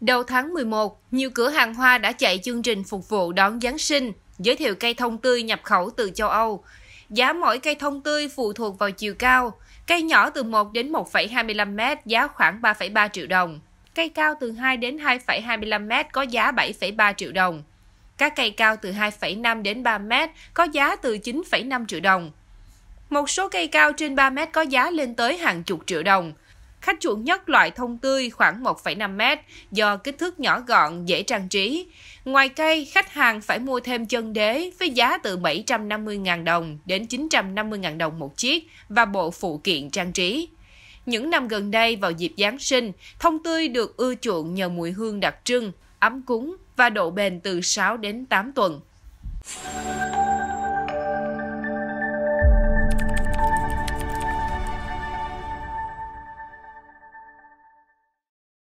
Đầu tháng 11, nhiều cửa hàng hoa đã chạy chương trình phục vụ đón Giáng sinh, giới thiệu cây thông tươi nhập khẩu từ châu Âu. Giá mỗi cây thông tươi phụ thuộc vào chiều cao. Cây nhỏ từ 1 đến 1,25 m giá khoảng 3,3 triệu đồng. Cây cao từ 2 đến 2,25 m có giá 7,3 triệu đồng. Các cây cao từ 2,5 đến 3 m có giá từ 9,5 triệu đồng. Một số cây cao trên 3 m có giá lên tới hàng chục triệu đồng. Khách chuộng nhất loại thông tươi khoảng 1,5 m do kích thước nhỏ gọn, dễ trang trí. Ngoài cây, khách hàng phải mua thêm chân đế với giá từ 750.000 đồng đến 950.000 đồng một chiếc và bộ phụ kiện trang trí. Những năm gần đây vào dịp Giáng sinh, thông tươi được ưa chuộng nhờ mùi hương đặc trưng, ấm cúng và độ bền từ 6 đến 8 tuần.